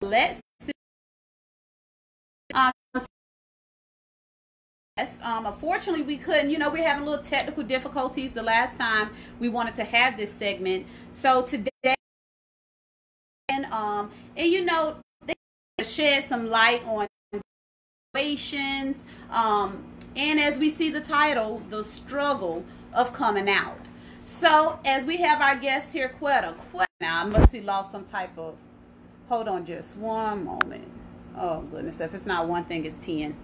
let's see. Um, um, unfortunately, we couldn't. You know, we're having a little technical difficulties the last time we wanted to have this segment. So today, and um, and you know, they shed some light on situations. Um, and as we see the title, the struggle of coming out. So as we have our guest here, Quetta. Quetta. Now I must have lost some type of. Hold on, just one moment. Oh goodness, if it's not one thing, it's ten.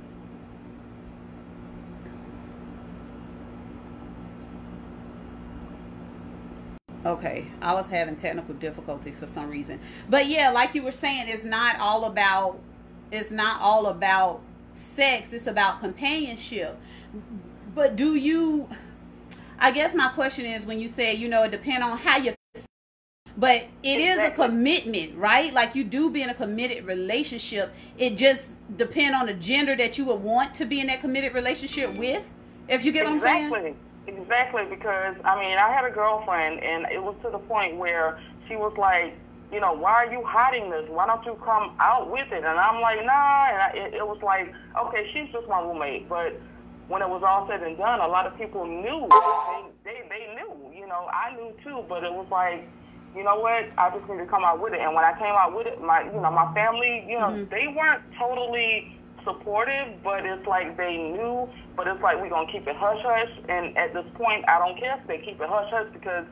Okay, I was having technical difficulties for some reason. But yeah, like you were saying, it's not all about it's not all about sex, it's about companionship. But do you I guess my question is when you say, you know, it depends on how you but it exactly. is a commitment, right? Like you do be in a committed relationship. It just depend on the gender that you would want to be in that committed relationship with. If you get exactly. what I'm saying? Exactly. Exactly, because I mean, I had a girlfriend, and it was to the point where she was like, you know, why are you hiding this? Why don't you come out with it? And I'm like, nah. And I, it, it was like, okay, she's just my roommate. But when it was all said and done, a lot of people knew. They, they, they knew. You know, I knew too. But it was like, you know what? I just need to come out with it. And when I came out with it, my, you know, my family, you know, mm-hmm. they weren't totally supportive, but it's like they knew, but it's like we're going to keep it hush hush. And at this point, I don't care if they keep it hush hush because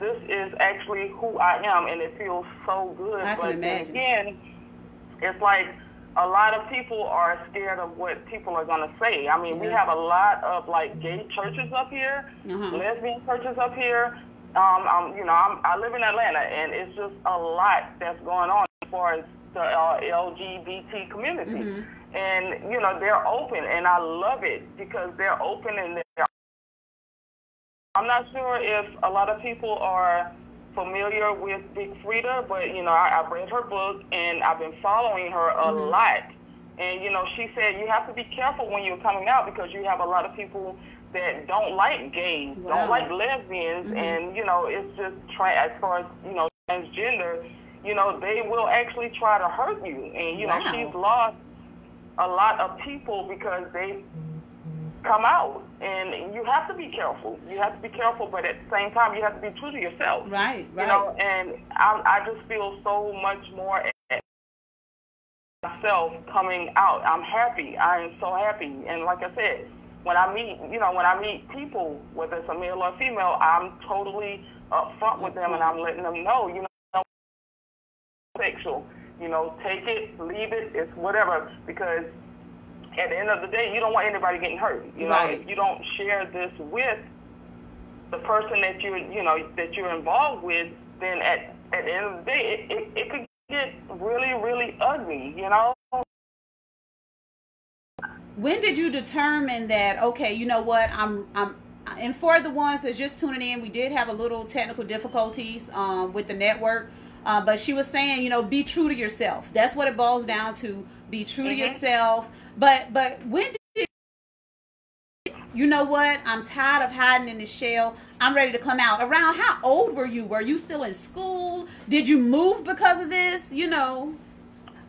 this is actually who I am and it feels so good. I but again, it's like a lot of people are scared of what people are going to say. I mean, we have a lot of like gay churches up here, uh-huh. lesbian churches up here. Um, I'm, you know, I'm, I live in Atlanta, and it's just a lot that's going on as far as the uh, LGBT community. Mm-hmm and you know they're open, and I love it because they're open and they're. I'm not sure if a lot of people are familiar with Big Freedia, but you know I, have read her book and I've been following her a mm-hmm. lot. And you know she said you have to be careful when you're coming out because you have a lot of people that don't like gays, wow. don't like lesbians, mm-hmm. and you know it's just tra- as far as you know transgender. You know they will actually try to hurt you, and you wow. know she's lost a lot of people because they come out and you have to be careful you have to be careful but at the same time you have to be true to yourself right right you know and i i just feel so much more myself coming out i'm happy i am so happy and like i said when i meet you know when i meet people whether it's a male or female i'm totally upfront with them and i'm letting them know you know sexual you know, take it, leave it, it's whatever, because at the end of the day, you don't want anybody getting hurt. You know, if you don't share this with the person that you you know that you're involved with, then at at the end of the day, it, it, it could get really really ugly. You know. When did you determine that? Okay, you know what? I'm I'm and for the ones that's just tuning in, we did have a little technical difficulties um, with the network. Uh, but she was saying, you know, be true to yourself. That's what it boils down to. Be true mm-hmm. to yourself. But but when did you know what? I'm tired of hiding in the shell. I'm ready to come out. Around how old were you? Were you still in school? Did you move because of this? You know.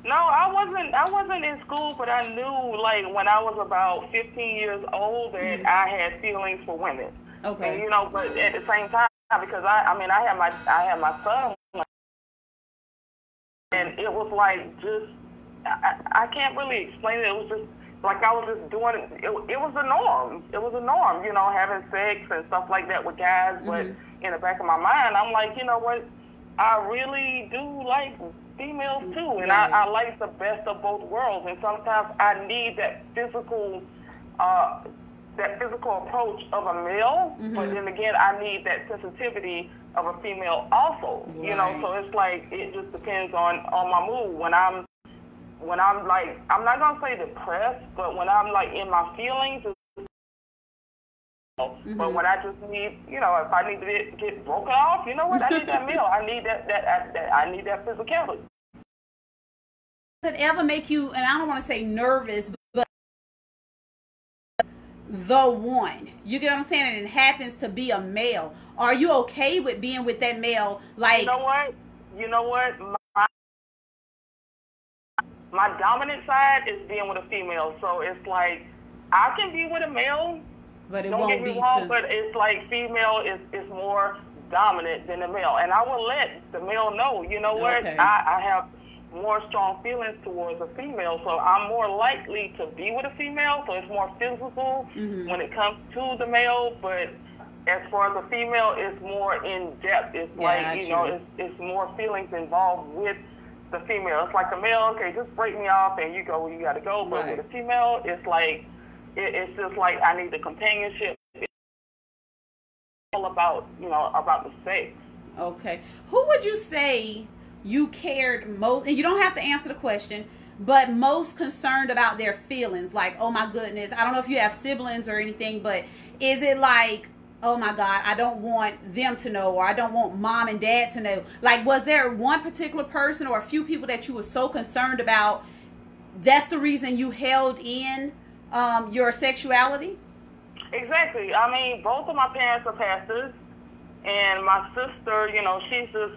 No, I wasn't. I wasn't in school, but I knew, like, when I was about 15 years old, that mm-hmm. I had feelings for women. Okay. And, you know, but at the same time, because I, I mean, I had my, I had my son and it was like just I, I can't really explain it. It was just like I was just doing it. It, was the norm. It was a norm, you know, having sex and stuff like that with guys. But mm-hmm. in the back of my mind, I'm like, you know what? I really do like females too, and I, I like the best of both worlds. And sometimes I need that physical uh, that physical approach of a male, mm-hmm. but then again, I need that sensitivity of a female also. Right. You know, so it's like it just depends on on my mood. When I'm when I'm like I'm not gonna say depressed, but when I'm like in my feelings. Mm-hmm. But when I just need, you know, if I need to get, get broken off, you know what? I need that meal. I need that, that, that, that I need that physicality. Could ever make you, and I don't want to say nervous, but the one. You get what I'm saying? And it happens to be a male. Are you okay with being with that male? Like You know what? You know what? My my dominant side is being with a female. So it's like I can be with a male. But it don't won't get me be wrong, to, but it's like female is, is more dominant than the male. And I will let the male know, you know what, Okay. I, I have more strong feelings towards a female, so I'm more likely to be with a female, so it's more physical Mhm. when it comes to the male, but as far as a female, it's more in depth. It's like, you know, it's, it's more feelings involved with the female. It's like the male, okay, just break me off and you go where you got to go. But Right. with a female, it's like, it, it's just like I need the companionship. It's all about, you know, about the sex. Okay. Who would you say you cared most? And you don't have to answer the question, but most concerned about their feelings. Like, oh my goodness, I don't know if you have siblings or anything, but is it like, oh my God, I don't want them to know, or I don't want mom and dad to know? Like, was there one particular person or a few people that you were so concerned about? That's the reason you held in um, your sexuality? Exactly. I mean, both of my parents are pastors, and my sister, you know, she's just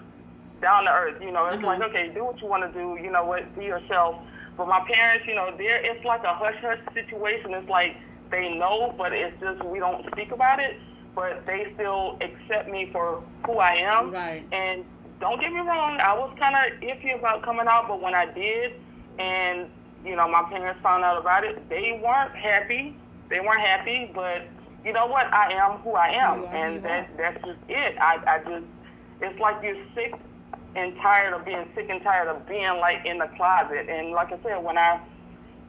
down to earth. You know, it's Mhm. like, okay, do what you want to do. You know what, be yourself. But my parents, you know, they're it's like a hush hush situation. It's like they know, but it's just we don't speak about it. But they still accept me for who I am. Right. And don't get me wrong, I was kind of iffy about coming out, but when I did, and you know, my parents found out about it, they weren't happy. They weren't happy, but you know what? I am who I am, who and you that that's just it. I I just it's like you're sick and tired of being sick and tired of being like in the closet. And like I said, when I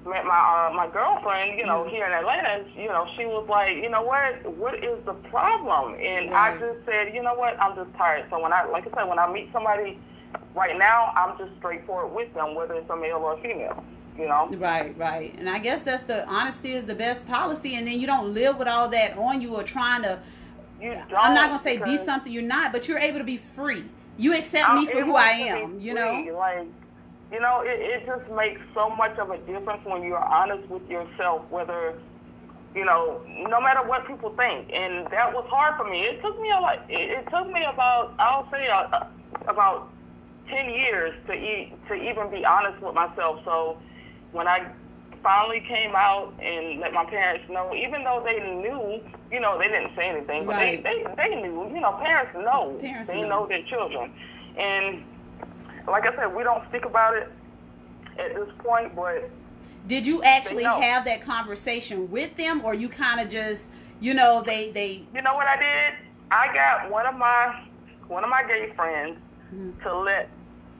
met my uh, my girlfriend, you know, here in Atlanta, you know, she was like, you know what, what is the problem? And I just said, you know what, I'm just tired. So when I, like I said, when I meet somebody right now, I'm just straightforward with them, whether it's a male or a female. You know, Right, right. And I guess that's the honesty is the best policy and then you don't live with all that on you or trying to. I'm not gonna say be something you're not, but you're able to be free. You accept I'm me for who I am, you know? Like, you know, it, it just makes so much of a difference when you're honest with yourself, whether, you know, no matter what people think. And that was hard for me. It took me a like, it, it took me about, I'll say, uh, about 10 years to, e- to even be honest with myself. So when I finally came out and let my parents know, even though they knew, you know, they didn't say anything, but Right. they, they, they knew, you know, parents know. Parents they know. know their children. And like I said, we don't speak about it at this point, but Did you actually have that conversation with them or you kind of just, you know, they they you know what I did? I got one of my one of my gay friends Mhm. to let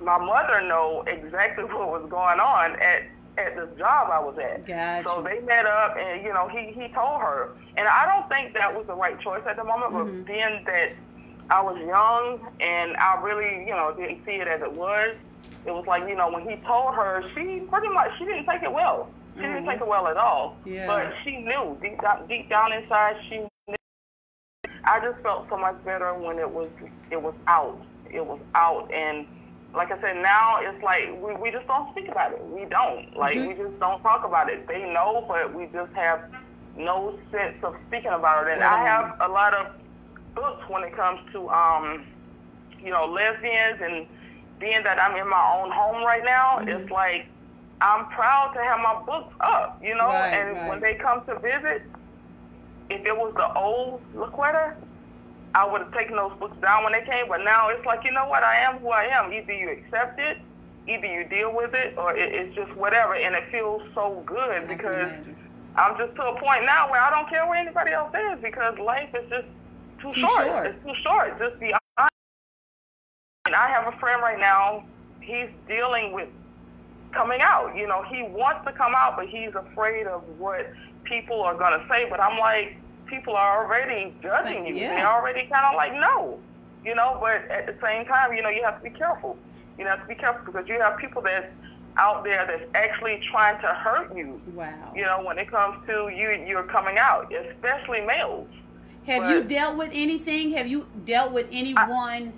my mother know exactly what was going on at at the job I was at. Gotcha. So they met up, and you know he he told her, and I don't think that was the right choice at the moment. Mhm. But being that I was young and I really you know didn't see it as it was, it was like you know when he told her, she pretty much she didn't take it well. She didn't Mhm. take it well at all. Yeah. But she knew deep down, deep down inside she knew. I just felt so much better when it was it was out. It was out and like I said, now it's like we, we just don't speak about it. We don't. Like Do- we just don't talk about it. They know but we just have no sense of speaking about it. And I have a lot of books when it comes to um you know, lesbians and being that I'm in my own home right now, Mhm. it's like I'm proud to have my books up, you know, Right, and right. when they come to visit, if it was the old Laquetta, I would have taken those books down when they came. But now it's like, you know what? I am who I am. Either you accept it, either you deal with it, or it, it's just whatever. And it feels so good because. I'm just to a point now where I don't care where anybody else is because life is just too, Too short. short. It's too short. Just be honest. And I have a friend right now. He's dealing with coming out. You know, he wants to come out, but he's afraid of what people are going to say. But I'm like, people are already judging you. Yeah. They're already kind of like, no. You know, but at the same time, you know, you have to be careful. You have to be careful because you have people that's out there that's actually trying to hurt you. wow. You know, when it comes to you, you're coming out, especially males. Have you dealt with anything? Have you dealt with anyone,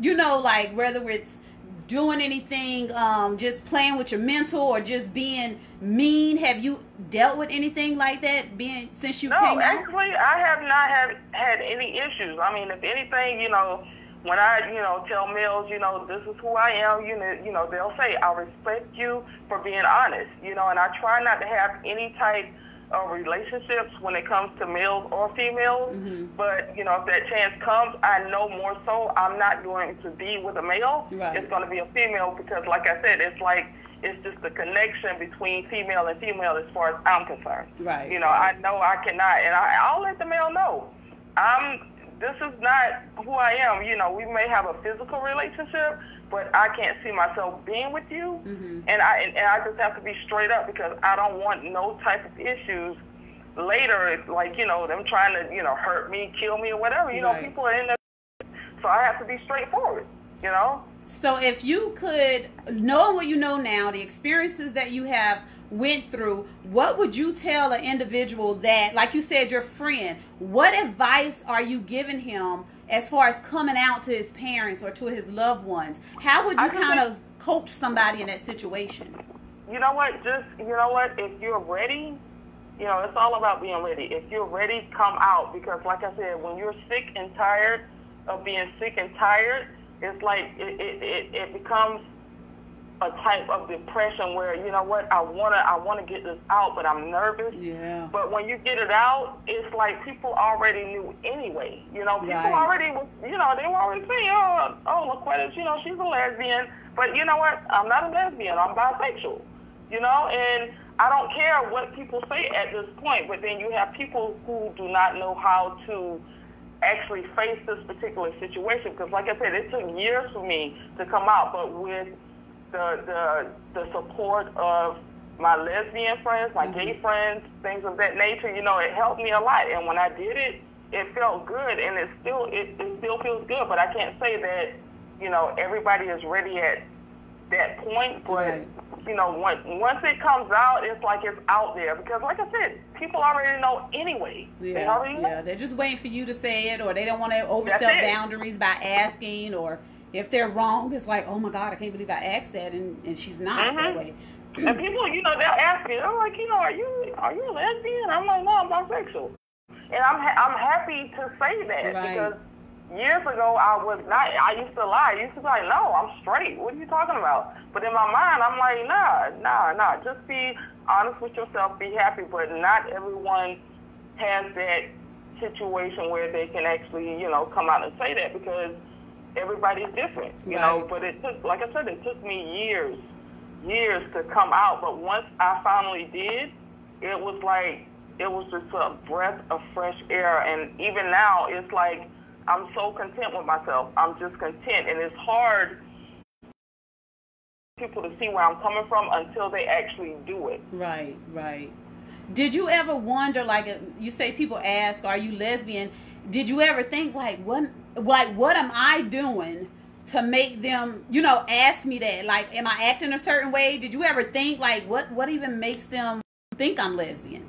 you know, like whether it's doing anything, um, just playing with your mental or just being mean? Have you dealt with anything like that being since you No, came out? actually, I have not had had any issues. I mean, if anything, you know, when I, you know, tell males, you know, this is who I am, you know, you know, they'll say, I respect you for being honest, you know, and I try not to have any type of relationships when it comes to males or females. Mm-hmm. But, you know, if that chance comes, I know more so I'm not going to be with a male. Right. It's going to be a female because, like I said, it's like, it's just the connection between female and female as far as I'm concerned. Right. You know, I know I cannot, and I, I'll let the male know. I'm this is not who I am. You know, we may have a physical relationship, but I can't see myself being with you. Mm-hmm. And I and, and I just have to be straight up because I don't want no type of issues later. Like you know, them trying to you know hurt me, kill me, or whatever. You right. know, people are in there, so I have to be straightforward. You know. So if you could, knowing what you know now, the experiences that you have went through, what would you tell an individual that, like you said, your friend, what advice are you giving him as far as coming out to his parents or to his loved ones? How would you kind of coach somebody in that situation? You know what? Just, you know what? If you're ready, you know, it's all about being ready. If you're ready, come out because, like I said, when you're sick and tired of being sick and tired, it's like it, it, it, it becomes a type of depression where you know what I wanna I wanna get this out, but I'm nervous. Yeah. But when you get it out, it's like people already knew anyway. You know, people right. already was you know they were already saying, oh, oh, Laquetta, you know, she's a lesbian. But you know what? I'm not a lesbian. I'm bisexual. You know, and I don't care what people say at this point. But then you have people who do not know how to actually face this particular situation because like I said, it took years for me to come out, but with the the the support of my lesbian friends, my mm-hmm. gay friends, things of that nature, you know, it helped me a lot. And when I did it, it felt good, and it still it, it still feels good. But I can't say that you know everybody is ready at that point. But right. you know, once once it comes out, it's like it's out there because, like I said, people already know anyway. Yeah, they already know. yeah, they're just waiting for you to say it, or they don't want to overstep boundaries by asking or if they're wrong, it's like, oh my God, I can't believe I asked that, and, and she's not mm-hmm. that way. and people, you know, they'll ask me, they're like, you know, are you are you a lesbian? I'm like, no, I'm bisexual. And I'm ha- I'm happy to say that right. because years ago I was not. I used to lie. I used to be like, no, I'm straight. What are you talking about? But in my mind, I'm like, nah, nah, nah. Just be honest with yourself. Be happy. But not everyone has that situation where they can actually, you know, come out and say that because everybody's different, you right. know. But it took, like I said, it took me years, years to come out. But once I finally did, it was like it was just a breath of fresh air. And even now, it's like I'm so content with myself. I'm just content, and it's hard people to see where I'm coming from until they actually do it. Right, right. Did you ever wonder, like uh, you say, people ask, "Are you lesbian?" Did you ever think, like, what like what am I doing to make them, you know, ask me that? Like, am I acting a certain way? Did you ever think like what what even makes them think I'm lesbian?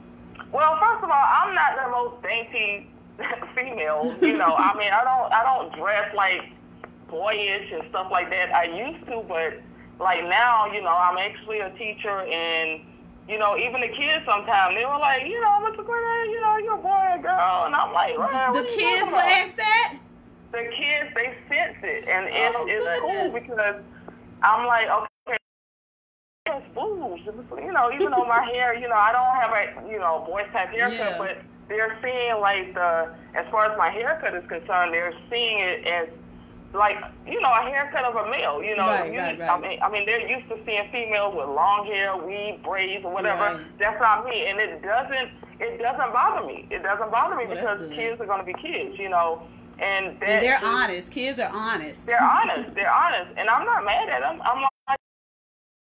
Well, first of all, I'm not the most dainty female. You know, I mean, I don't I don't dress like boyish and stuff like that. I used to, but like now, you know, I'm actually a teacher and you know, even the kids sometimes they were like, you know, Mr. Gray, you know, you're a boy or a girl, and I'm like, well, the kids will ask that the kids they sense it, and it's, oh, it's cool because I'm like, okay, it's boobs, you know. Even though my hair, you know, I don't have a you know boy type haircut, yeah. but they're seeing like the as far as my haircut is concerned, they're seeing it as like you know a haircut of a male. You know, right, right, right. I mean, I mean they're used to seeing females with long hair, weave, braids, or whatever. That's not me, and it doesn't it doesn't bother me. It doesn't bother me well, because kids are going to be kids. You know, and, that, they're honest. Kids are honest. They're honest. They're honest, and I'm not mad at them. I'm like,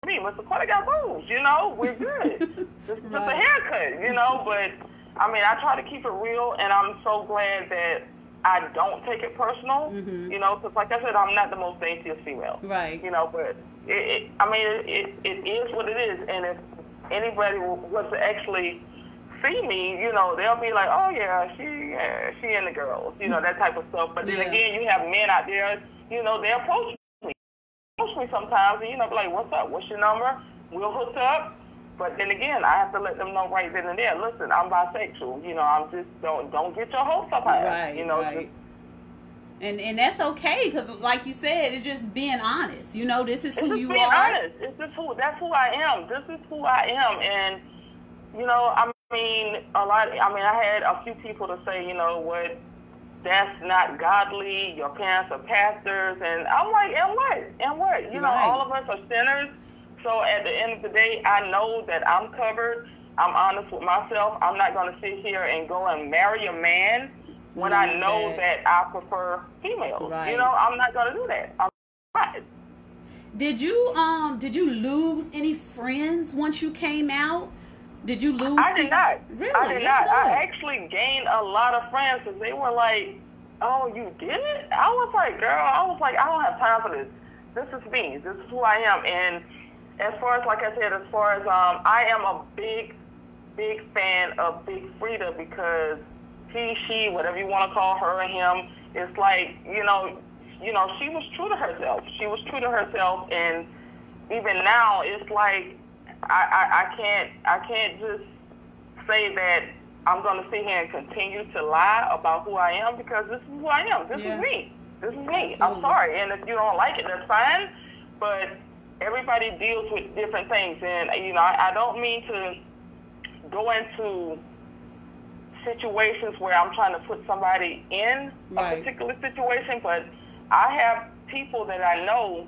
me, Mr. Porter got boobs. You know, we're good. just, right. a haircut. You know, but I mean, I try to keep it real, and I'm so glad that I don't take it personal. Mm-hmm. You know, because like I said, I'm not the most daintiest female. Right. You know, but it, it I mean, it, it is what it is, and if anybody was to actually see me, you know, they'll be like, oh yeah, she, yeah, she and the girls, you know, that type of stuff. But then yeah. again, you have men out there, you know, they approach me, approach me sometimes, and you know, be like, what's up? What's your number? We'll hook up. But then again, I have to let them know right then and there. Listen, I'm bisexual. You know, I'm just don't don't get your hopes up high. Right. You know. Right. And and that's okay because, like you said, it's just being honest. You know, this is who you being are. honest. It's just who. That's who I am. This is who I am. And you know, I mean, a lot. I mean, I had a few people to say, you know, what that's not godly. Your parents are pastors, and I'm like, and what? And what? You right. know, all of us are sinners. So at the end of the day, I know that I'm covered. I'm honest with myself. I'm not going to sit here and go and marry a man when I know that. that I prefer females. Right. You know, I'm not going to do that. I'm not. Did you um did you lose any friends once you came out? Did you lose? I did not. Really? I did not. I actually gained a lot of friends because they were like, "Oh, you did it?" I was like, "Girl," I was like, "I don't have time for this. This is me. This is who I am." And as far as, like I said, as far as um, I am a big, big fan of Big Freedia because he, she, whatever you want to call her or him, it's like you know, you know, she was true to herself. She was true to herself, and even now, it's like I, I, I can't, I can't just say that I'm going to sit here and continue to lie about who I am because this is who I am. This yeah. is me. This is me. Absolutely. I'm sorry, and if you don't like it, that's fine. But everybody deals with different things, and you know, I, I don't mean to go into situations where I'm trying to put somebody in right. a particular situation, but I have people that I know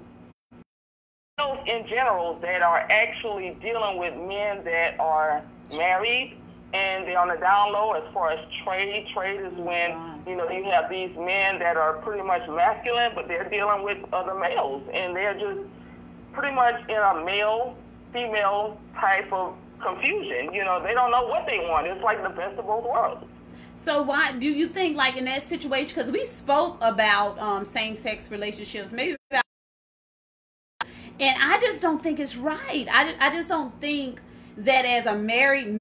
in general that are actually dealing with men that are married and they're on the down low as far as trade. Trade is when, you know, you have these men that are pretty much masculine, but they're dealing with other males and they're just pretty much in a male female type of confusion. You know, they don't know what they want. It's like the best of both worlds. So why do you think, like in that situation? Because we spoke about um, same-sex relationships, maybe about, and I just don't think it's right. I I just don't think that as a married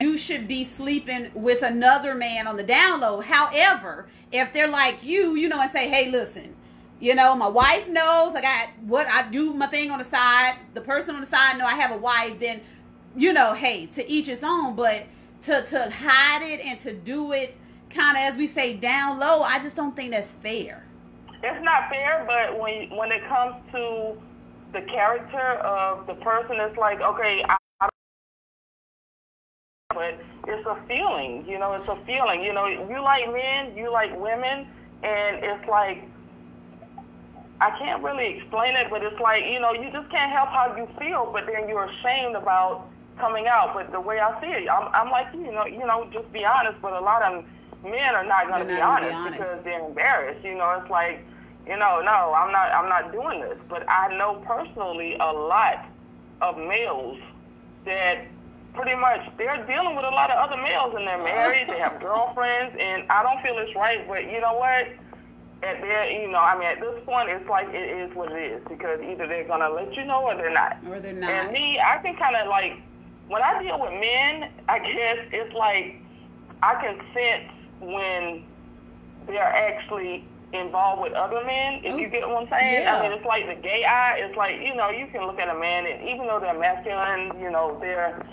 you should be sleeping with another man on the down low. However, if they're like you, you know, and say, hey, listen, you know, my wife knows I got what I do my thing on the side. The person on the side know I have a wife. Then, you know, hey, to each his own. But to to hide it and to do it kind of as we say down low, I just don't think that's fair. It's not fair, but when when it comes to the character of the person, it's like okay, I, I but it's a feeling, you know, it's a feeling. You know, you like men, you like women, and it's like I can't really explain it, but it's like, you know, you just can't help how you feel, but then you're ashamed about coming out. But the way I see it, I'm, I'm like, you know, you know, just be honest. But a lot of men are not going to be, honest be honest because they're embarrassed. You know, it's like, you know, no, I'm not, I'm not doing this. But I know personally a lot of males that pretty much they're dealing with a lot of other males and they're uh-huh. married, they have girlfriends, and I don't feel it's right. But you know what? at their, you know, I mean, at this point, it's like it is what it is because either they're gonna let you know or they're not. Or they're not. And me, I can kind of like when I deal with men, I guess it's like I can sense when they're actually involved with other men, if Ooh, you oh, get what I'm saying. Yeah. I mean, it's like the gay eye. It's like, you know, you can look at a man and even though they're masculine, you know, they're,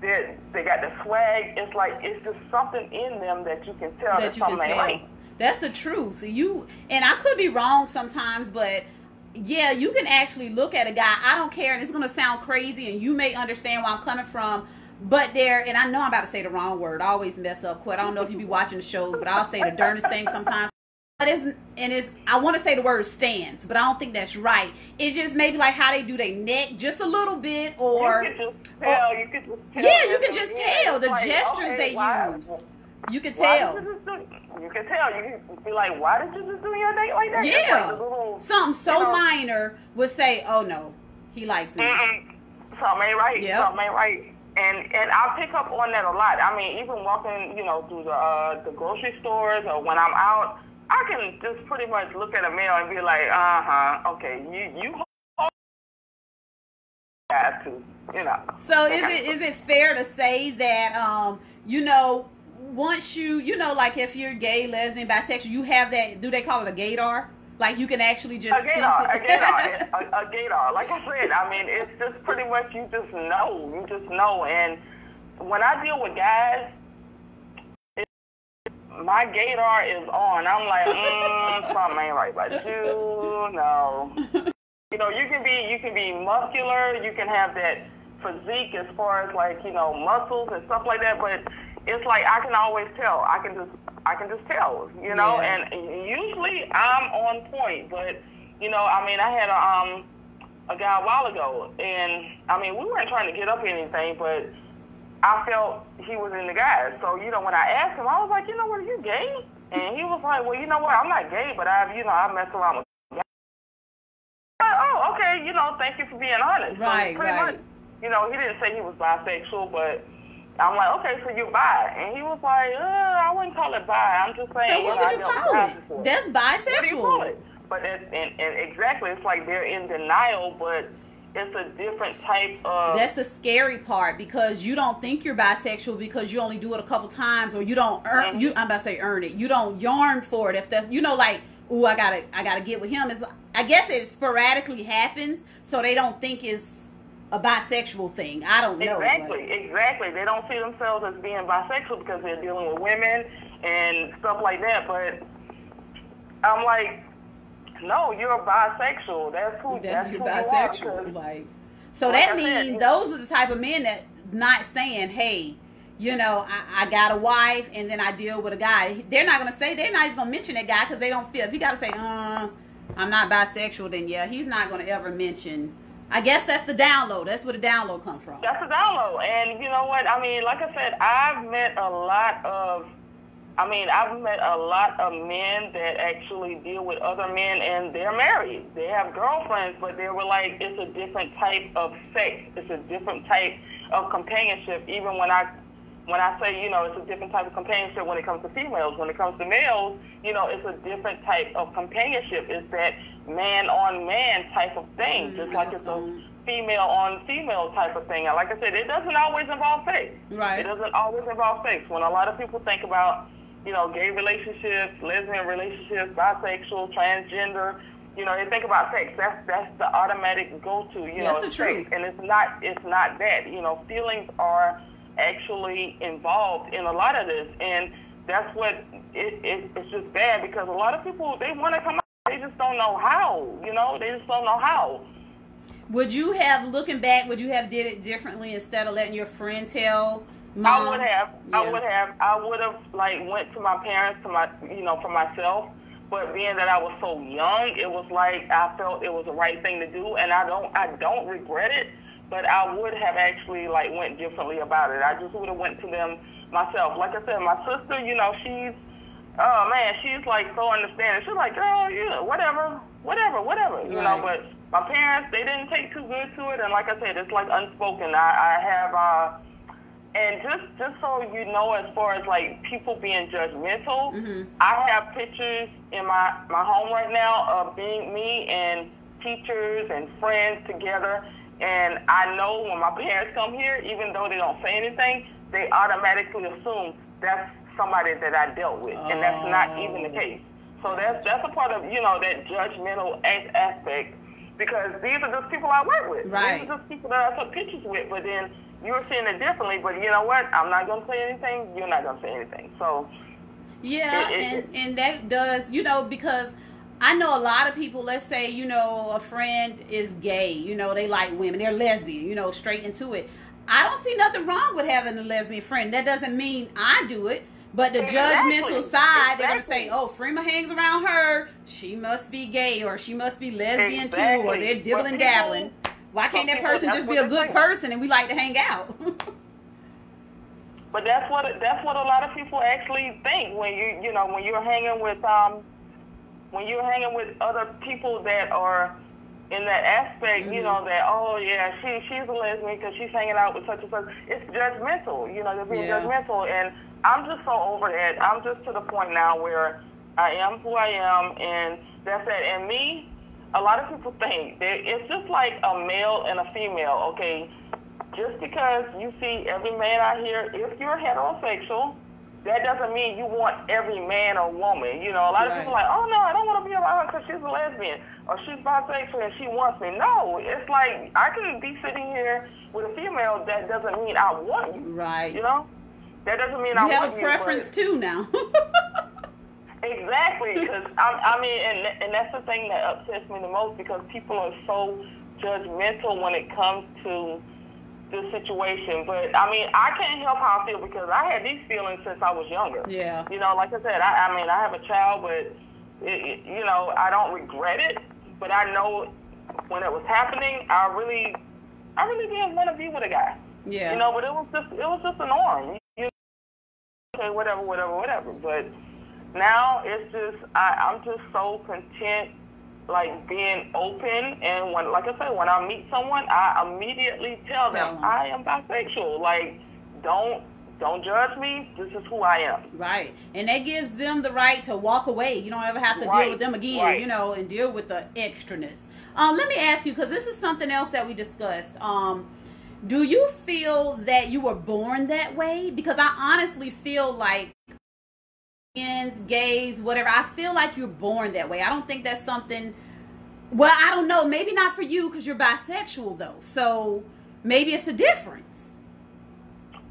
they're, they got the swag. It's like, it's just something in them that you can tell that, that something ain't right. That's the truth. You and I could be wrong sometimes, but yeah, you can actually look at a guy. I don't care, and it's gonna sound crazy, and you may understand where I'm coming from. But there, and I know I'm about to say the wrong word. I always mess up. Quit. I don't know if you be watching the shows, but I'll say the darnest thing sometimes. But it's and it's I want to say the word stands, but I don't think that's right. It's just maybe like how they do their neck just a little bit, or you can just tell. Or, you can just tell yeah, you can just tell the gestures okay, they use. You can tell. You, can tell. You can be like, why did you just do your date like that? Yeah. Like little, Something so you know, minor would say, oh no, he likes me. Mm-mm. Something ain't right. Yep. Something ain't right. And and I pick up on that a lot. I mean, even walking, you know, through the uh, the grocery stores or when I'm out, I can just pretty much look at a male and be like, uh huh, okay, you you have to, you know. So is it is it fair to say that um you know once you, you know, like if you're gay, lesbian, bisexual, you have that. Do they call it a gaydar? Like you can actually just a gaydar, a gaydar, a, a gaydar. Like I said, I mean, it's just pretty much you just know, you just know. And when I deal with guys, my gaydar is on. I'm like, mm, something ain't right about you. No. You know, you can be you can be muscular. You can have that physique as far as like you know muscles and stuff like that. But it's like I can always tell. I can just I can just tell. You know, yeah. and usually I'm on point. But you know, I mean, I had a um a guy a while ago, and I mean, we weren't trying to get up anything, but I felt he was in the guys. So, you know, when I asked him, I was like, you know what, are you gay? And he was like, well, you know what, I'm not gay, but I've, you know, I mess around with guys. Oh, okay, you know, thank you for being honest. Right, so pretty right. Much, you know, he didn't say he was bisexual, but I'm like, okay, so you're bi. And he was like, uh, I wouldn't call it bi. I'm just saying. So what would you call it? That's bisexual. What do you call it? But it, and, and exactly, it's like they're in denial, but it's a different type of. That's the scary part because you don't think you're bisexual because you only do it a couple times, or you don't earn. Mm-hmm. You I'm about to say earn it. You don't yearn for it. If that's you know like, ooh, I gotta I gotta get with him. Is I guess it sporadically happens, so they don't think it's a bisexual thing. I don't know. Exactly, but. exactly. They don't see themselves as being bisexual because they're dealing with women and stuff like that. But I'm like, no, you're bisexual. That's who. That, that's you're who bisexual. You are, like, so like that I means said, those are the type of men that not saying, "Hey, you know, I, I, got a wife and then I deal with a guy." They're not gonna say. They're not even gonna mention that guy because they don't feel. If you gotta say, "Uh, I'm not bisexual," then yeah, he's not gonna ever mention. I guess that's the download. That's where the download come from. That's the download, and you know what? I mean, like I said, I've met a lot of I mean, I've met a lot of men that actually deal with other men and they're married. They have girlfriends, but they were like, it's a different type of sex. It's a different type of companionship. Even when I when I say, you know, it's a different type of companionship when it comes to females. When it comes to males, you know, it's a different type of companionship. It's that man on man type of thing, mm, just like it's a female on female type of thing. And like I said, it doesn't always involve sex. Right. It doesn't always involve sex. When a lot of people think about you know, gay relationships, lesbian relationships, bisexual, transgender. You know, they think about sex. That's that's the automatic go-to. You that's know, the sex, truth. and it's not it's not that. You know, feelings are actually involved in a lot of this, and that's what it, it, it's just bad because a lot of people they want to come out, they just don't know how. You know, they just don't know how. Would you have looking back? Would you have did it differently instead of letting your friend tell? Mom, I would have. Yeah. I would have. I would have like went to my parents to my you know for myself. But being that I was so young, it was like I felt it was the right thing to do, and I don't. I don't regret it. But I would have actually like went differently about it. I just would have went to them myself. Like I said, my sister, you know, she's oh man, she's like so understanding. She's like, girl, yeah, whatever, whatever, whatever, you know. But my parents, they didn't take too good to it, and like I said, it's like unspoken. I, I have. uh and just just so you know, as far as like people being judgmental, mm-hmm. I have pictures in my my home right now of being me and teachers and friends together. And I know when my parents come here, even though they don't say anything, they automatically assume that's somebody that I dealt with, oh. and that's not even the case. So that's that's a part of you know that judgmental aspect because these are just people I work with. Right. These are just people that I took pictures with, but then you're seeing it differently, but you know what? I'm not going to say anything. You're not going to say anything. So. Yeah, it, it, and and that does you know because. I know a lot of people, let's say, you know, a friend is gay, you know, they like women, they're lesbian, you know, straight into it. I don't see nothing wrong with having a lesbian friend. That doesn't mean I do it. But the exactly. judgmental side, exactly. they're gonna say, "Oh, Frema hangs around her. She must be gay, or she must be lesbian exactly. too, or they're dibbling dabbling." Why can't that person just be a good person and we like to hang out? but that's what that's what a lot of people actually think when you you know when you're hanging with um when you're hanging with other people that are in that aspect, mm-hmm. you know, that oh yeah, she she's a lesbian because she's hanging out with such and such. It's judgmental, you know, they're being yeah. judgmental, and I'm just so over that. I'm just to the point now where I am who I am, and that's it. And me, a lot of people think that it's just like a male and a female, okay? Just because you see every man out here, if you're heterosexual, that doesn't mean you want every man or woman. You know, a lot right. of people are like, oh no, I don't want to be around her because she's a lesbian or she's bisexual and she wants me. No, it's like I can be sitting here with a female. That doesn't mean I want you. Right. You know That doesn't mean you I have a preference you, too now. exactly, because I mean, and and that's the thing that upsets me the most because people are so judgmental when it comes to this situation. But I mean, I can't help how I feel because I had these feelings since I was younger. Yeah. You know, like I said, I, I mean, I have a child, but it, it, you know, I don't regret it. But I know when it was happening, I really, I really didn't want to be with a guy. Yeah. You know, but it was just, it was just a norm. You know, okay, whatever, whatever, whatever. But now it's just, I, I'm just so content like being open and when like I said, when I meet someone I immediately tell, them I am bisexual. Like don't don't judge me. This is who I am. Right. And that gives them the right to walk away. You don't ever have to right. deal with them again, right. you know, and deal with the extraness. Um, let me ask you, because this is something else that we discussed. Um, do you feel that you were born that way? Because I honestly feel like gays, whatever. I feel like you're born that way. I don't think that's something. Well, I don't know. Maybe not for you because you're bisexual, though. So maybe it's a difference.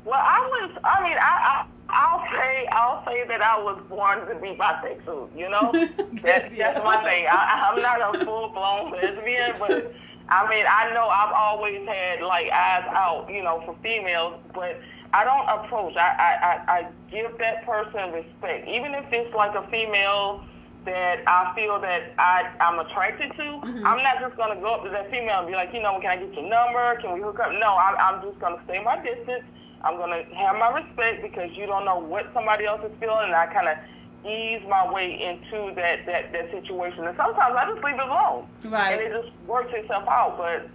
Well, I was. I mean, I, I I'll say I'll say that I was born to be bisexual. You know, that's yeah. that's my thing. I, I'm not a full blown lesbian, but I mean, I know I've always had like eyes out, you know, for females, but I don't approach. I, I, I, I give that person respect, even if it's like a female that I feel that I, I'm attracted to. Mm-hmm. I'm not just gonna go up to that female and be like, you know, can I get your number? Can we hook up? No, I, I'm just gonna stay my distance. I'm gonna have my respect because you don't know what somebody else is feeling, and I kind of ease my way into that, that that situation. And sometimes I just leave it alone, right? And it just works itself out. But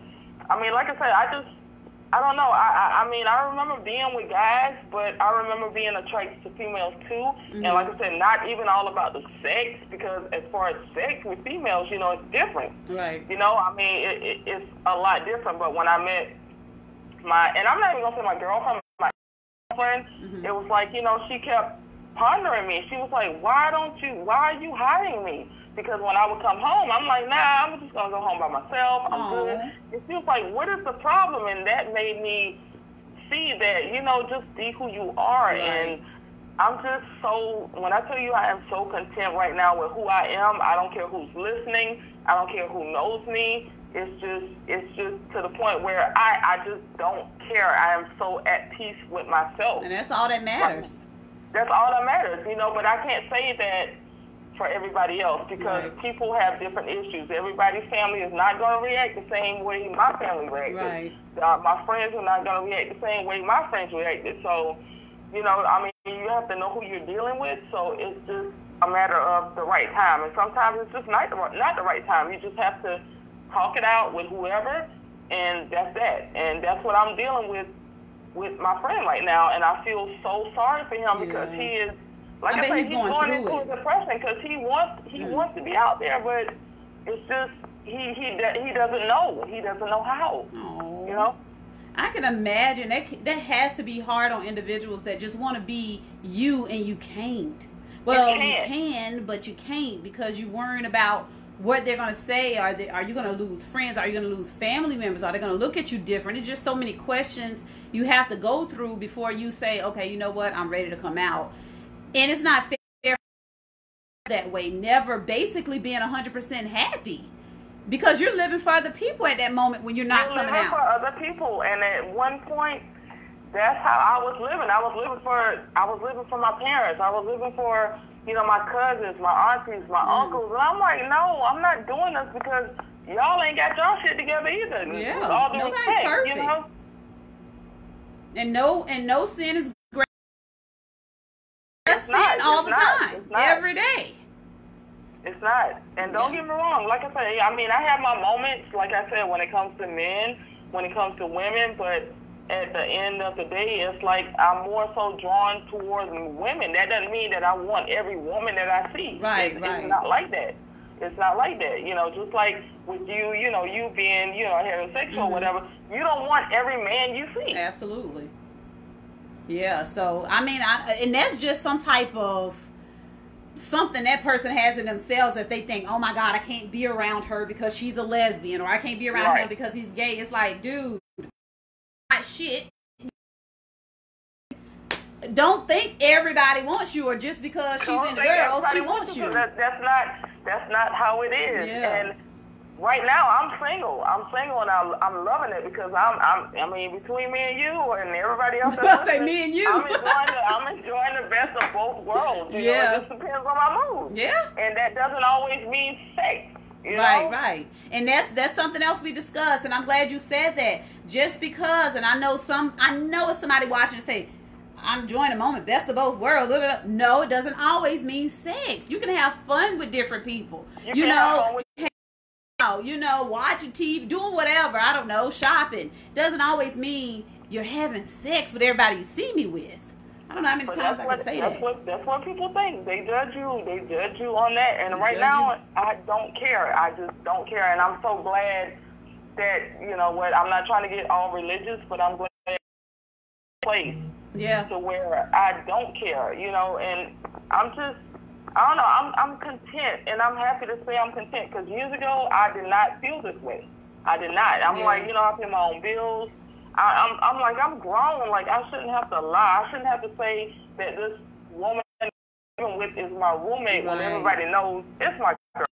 I mean, like I said, I just I don't know. I, I I mean, I remember being with guys, but I remember being attracted to females too. Mm-hmm. And like I said, not even all about the sex, because as far as sex with females, you know, it's different. Right. You know, I mean, it, it, it's a lot different. But when I met my, and I'm not even gonna say my girlfriend, my girlfriend, mm-hmm. it was like, you know, she kept pondering me. She was like, why don't you? Why are you hiding me? Because when I would come home, I'm like, nah, I'm just gonna go home by myself. I'm Aww. good. And she was like, what is the problem? And that made me see that, you know, just be who you are. Right. And I'm just so, when I tell you I am so content right now with who I am, I don't care who's listening. I don't care who knows me. It's just, it's just to the point where I, I just don't care. I am so at peace with myself. And that's all that matters. That's all that matters, you know, but I can't say that for everybody else because right. people have different issues. Everybody's family is not going to react the same way my family reacted. Right. Uh, my friends are not going to react the same way my friends reacted. So, you know, I mean, you have to know who you're dealing with. So it's just a matter of the right time. And sometimes it's just not the, not the right time. You just have to talk it out with whoever, and that's that. And that's what I'm dealing with with my friend right now. And I feel so sorry for him yeah. because he is – like I, I said, he's, he's going, going into it. depression because he wants he mm. wants to be out there, but it's just he he he doesn't know. He doesn't know how. Aww. You know. I can imagine that that has to be hard on individuals that just want to be you and you can't. Well, you, you can, but you can't because you're worrying about what they're going to say. Are they, are you going to lose friends? Are you going to lose family members? Are they going to look at you different? It's just so many questions you have to go through before you say, okay, you know what, I'm ready to come out and it's not fair that way. Never basically being 100% happy. Because you're living for other people at that moment when you're not you're coming living out. for other people. And at one point that's how I was living. I was living for I was living for my parents. I was living for you know my cousins my aunties my mm. uncles. And I'm like no I'm not doing this because y'all ain't got y'all shit together either. Yeah. nobody's respect, perfect. you know? and no and no sin is all the not. time, every day. It's not. And don't get me wrong. Like I said, I mean, I have my moments, like I said, when it comes to men, when it comes to women, but at the end of the day, it's like I'm more so drawn towards women. That doesn't mean that I want every woman that I see. Right, it's, right. It's not like that. It's not like that. You know, just like with you, you know, you being, you know, heterosexual mm-hmm. whatever, you don't want every man you see. Absolutely. Yeah, so I mean, I, and that's just some type of something that person has in themselves if they think, oh my God, I can't be around her because she's a lesbian, or I can't be around right. him because he's gay. It's like, dude, hot shit. don't think everybody wants you or just because she's in the girls she wants you. That, that's not that's not how it is. Yeah. And right now I'm single. I'm single and I'm, I'm loving it because I'm, I'm I mean between me and you and everybody else. I say me and you. I'm enjoying the I'm enjoying the best of both worlds. You yeah. Know, it just depends on my mood. Yeah. And that doesn't always mean sex. You right, know? right. And that's that's something else we discussed and I'm glad you said that. Just because and I know some I know it's somebody watching and say I'm enjoying the moment, best of both worlds. No, it doesn't always mean sex. You can have fun with different people. You, you know, Oh, you know, watching TV, doing whatever, I don't know, shopping, doesn't always mean you're having sex with everybody you see me with. I don't know how many but times I what, can say that's that. What, that's what people think. They judge you. They judge you on that. And they right now, you. I don't care. I just don't care. And I'm so glad that, you know what, I'm not trying to get all religious, but I'm glad place yeah. to where I don't care, you know, and I'm just I don't know. I'm I'm content, and I'm happy to say I'm content because years ago I did not feel this way. I did not. I'm yeah. like, you know, I pay my own bills. I, I'm I'm like I'm grown. Like I shouldn't have to lie. I shouldn't have to say that this woman I'm living with is my roommate right. when everybody knows it's my girl.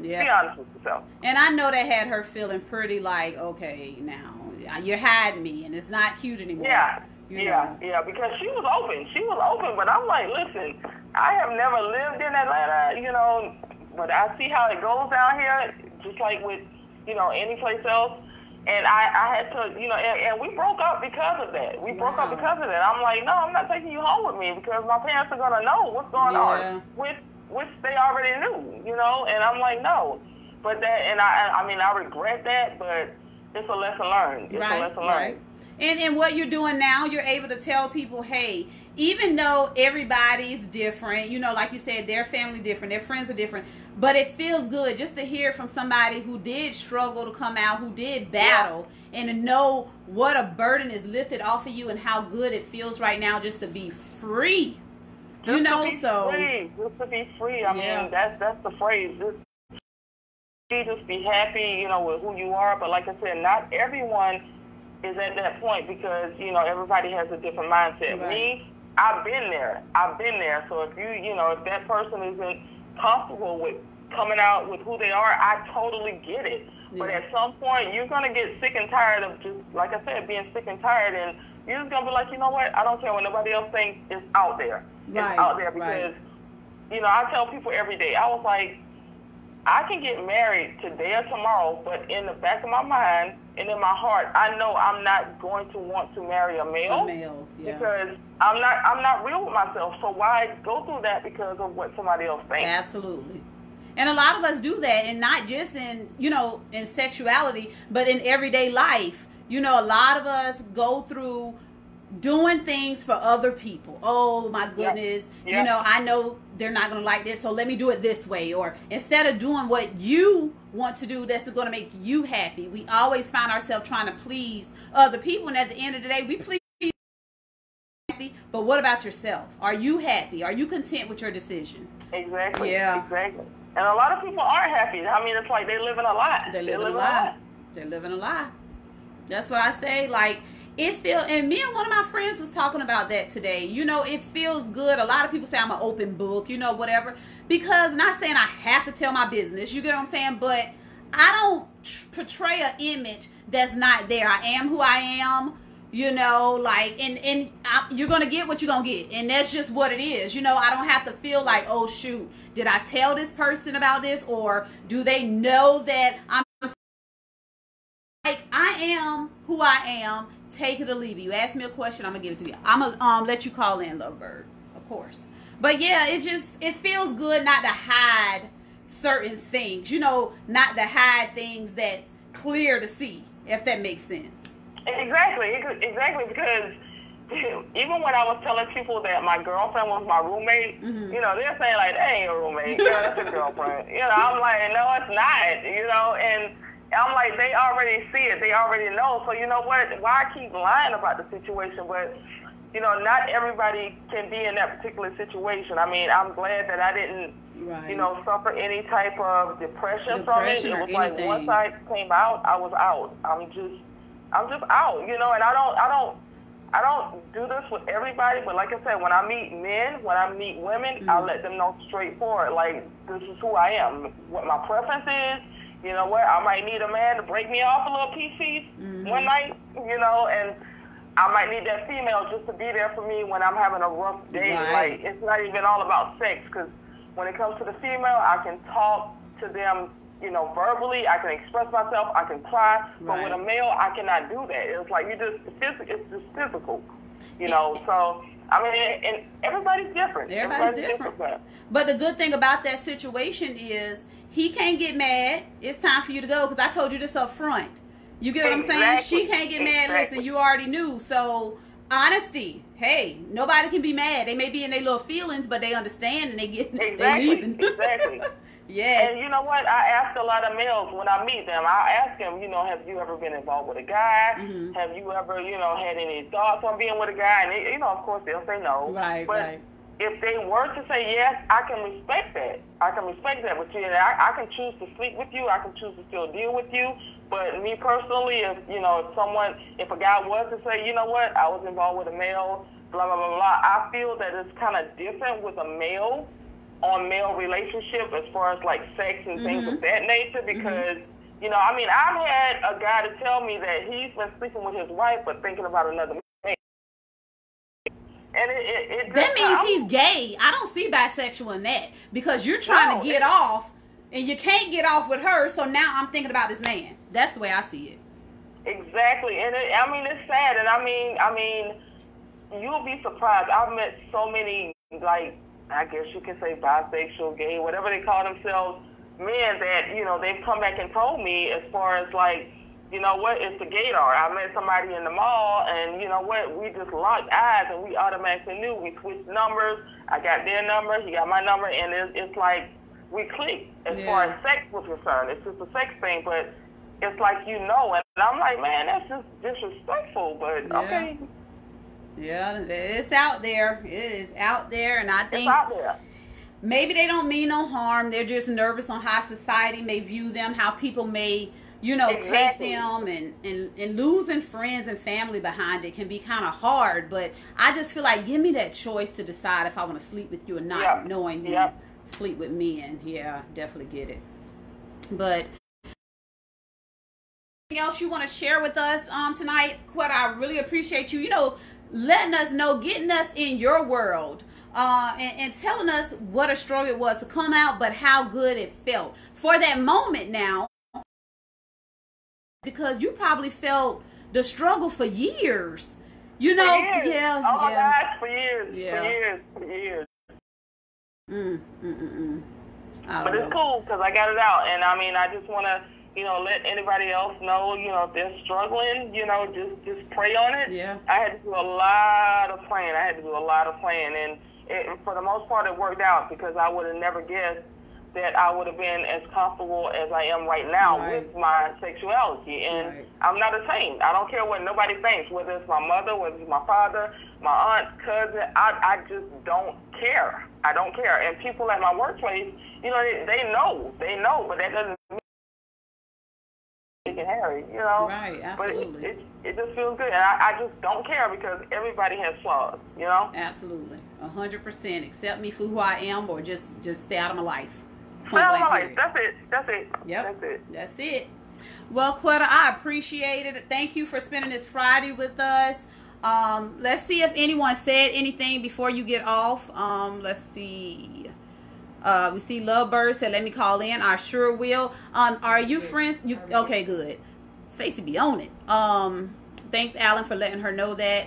Yeah. Be honest with yourself. And I know that had her feeling pretty like, okay, now you're hiding me, and it's not cute anymore. Yeah. You yeah, know. yeah, because she was open. She was open, but I'm like, listen, I have never lived in Atlanta, you know, but I see how it goes down here, just like with, you know, any place else. And I, I had to, you know, and, and we broke up because of that. We broke up because of that. I'm like, no, I'm not taking you home with me because my parents are gonna know what's going yeah. on, which which they already knew, you know. And I'm like, no, but that, and I, I mean, I regret that, but it's a lesson learned. It's right, a lesson learned. Right. And in what you're doing now, you're able to tell people, hey, even though everybody's different, you know, like you said, their family different, their friends are different, but it feels good just to hear from somebody who did struggle to come out, who did battle, yeah. and to know what a burden is lifted off of you and how good it feels right now just to be free. Just you know, so free. just to be free. I yeah. mean, that's that's the phrase. Just be, just be happy, you know, with who you are. But like I said, not everyone is at that point because you know everybody has a different mindset. Right. Me, I've been there. I've been there. So if you you know if that person isn't comfortable with coming out with who they are, I totally get it. Yeah. But at some point, you're gonna get sick and tired of just like I said, being sick and tired, and you're just gonna be like, you know what? I don't care what nobody else thinks. It's out there. Right. It's out there because right. you know I tell people every day. I was like I can get married today or tomorrow, but in the back of my mind and in my heart, I know I'm not going to want to marry a male. A male, yeah. Because I'm not I'm not real with myself. So why go through that because of what somebody else thinks? Absolutely. And a lot of us do that and not just in, you know, in sexuality, but in everyday life. You know, a lot of us go through doing things for other people. Oh my goodness. Yep. Yep. You know, I know they're not going to like this, so let me do it this way. Or instead of doing what you want to do that's going to make you happy, we always find ourselves trying to please other people. And at the end of the day, we please happy. But what about yourself? Are you happy? Are you content with your decision? Exactly. Yeah. Exactly. And a lot of people aren't happy. I mean, it's like they're living a lie. They're living, they're living a, lie. a lie. They're living a lie. That's what I say. Like, it feel and me and one of my friends was talking about that today. You know it feels good. A lot of people say i'm an open book you know whatever. Because not saying i have to tell my business you get what i'm saying? But i don't portray an image that's not there. I am who i am you know like and and I, you're gonna get what you're gonna get. And that's just what it is. You know i don't have to feel like oh shoot did i tell this person about this? Or do they know that i'm like i am who i am Take it or leave it. You ask me a question, I'm gonna give it to you. I'm gonna um, let you call in, Lovebird, of course. But yeah, it's just it feels good not to hide certain things. You know, not to hide things that's clear to see, if that makes sense. Exactly, exactly. Because even when I was telling people that my girlfriend was my roommate, mm-hmm. you know, they're saying like, "That ain't a roommate, that's a girlfriend." You know, I'm like, "No, it's not." You know, and I'm like, they already see it. They already know. So you know what? Why keep lying about the situation? But you know, not everybody can be in that particular situation. I mean, I'm glad that I didn't, right. you know, suffer any type of depression, depression from it. It was like once I came out, I was out. I'm just, I'm just out. You know, and I don't, I don't I don't do this with everybody, but like I said, when I meet men, when I meet women, mm-hmm. I let them know straightforward, like this is who I am, what my preference is. You know what? I might need a man to break me off a little pieces mm-hmm. one night. You know, and I might need that female just to be there for me when I'm having a rough day. Right. Like it's not even all about sex, because when it comes to the female, I can talk to them you know, verbally, I can express myself, I can cry, but with a male, I cannot do that. It's like you just, it's, it's just physical, you know. So I mean, and everybody's different. Everybody's, everybody's different. different. But the good thing about that situation is he can't get mad. It's time for you to go because I told you this up front. You get what. I'm saying? She can't get mad. Listen, you already knew. So honesty. Hey, nobody can be mad. They may be in their little feelings, but they understand and they get exactly. they leaving. exactly. Yes. And you know what? I ask a lot of males when I meet them. I ask them, you know, have you ever been involved with a guy? Mm-hmm. Have you ever, you know, had any thoughts on being with a guy? And they, you know, of course, they'll say no. Right. But right. If they were to say yes, I can respect that. I can respect that with you, and I, I can choose to sleep with you. I can choose to still deal with you. But me personally, if you know, if someone, if a guy was to say, you know what, I was involved with a male, blah blah blah blah, I feel that it's kind of different with a male on male relationship as far as like sex and things mm-hmm. of that nature mm-hmm. because mm-hmm. you know I mean I've had a guy to tell me that he's been sleeping with his wife but thinking about another man. And it, it, it that means he's gay. I don't see bisexual in that because you're trying no, to get off and you can't get off with her. So now I'm thinking about this man. That's the way I see it. Exactly, and it, I mean it's sad, and I mean I mean you'll be surprised. I've met so many like I guess you could say bisexual, gay, whatever they call themselves, men that, you know, they've come back and told me as far as like, you know what, it's the gaydar. I met somebody in the mall and you know what, we just locked eyes and we automatically knew. We switched numbers. I got their number, he got my number, and it's, it's like we clicked as yeah. far as sex was concerned. It's just a sex thing, but it's like you know, and I'm like, man, that's just disrespectful, but yeah. okay. Yeah, it's out there. It is out there, and I think maybe they don't mean no harm. They're just nervous on how society may view them, how people may, you know, exactly. take them, and, and and losing friends and family behind it can be kind of hard. But I just feel like give me that choice to decide if I want to sleep with you or not, yep. knowing you yep. sleep with me, and yeah, definitely get it. But anything else you want to share with us um tonight what i really appreciate you you know letting us know, getting us in your world. Uh, and, and, telling us what a struggle it was to come out, but how good it felt for that moment now. Because you probably felt the struggle for years. You know, yeah, oh my yeah. gosh, for years, yeah. for years, for years. Mm, mm, mm, mm. But it's cool because I got it out, and I mean, I just want to you know, let anybody else know, you know, if they're struggling, you know, just just pray on it. Yeah. I had to do a lot of praying. I had to do a lot of praying, and it, for the most part, it worked out because I would have never guessed that I would have been as comfortable as I am right now right. with my sexuality. And right. I'm not ashamed. I don't care what nobody thinks, whether it's my mother, whether it's my father, my aunt, cousin. I, I just don't care. I don't care. And people at my workplace, you know, they, they know. They know, but that doesn't mean and Harry, you know. Right, absolutely. But it, it, it just feels good, and I, I just don't care because everybody has flaws, you know. Absolutely, a hundred percent. Accept me for who I am, or just just stay out of my life. Stay out of my life. That's it. That's it. Yep. That's it. That's it. Well, Quetta, I appreciate it. Thank you for spending this Friday with us. Um, let's see if anyone said anything before you get off. Um, let's see. Uh, we see Lovebird said, "Let me call in." I sure will. Um, are you friends? You okay? Good. Stacy be on it. Um, thanks, Alan, for letting her know that.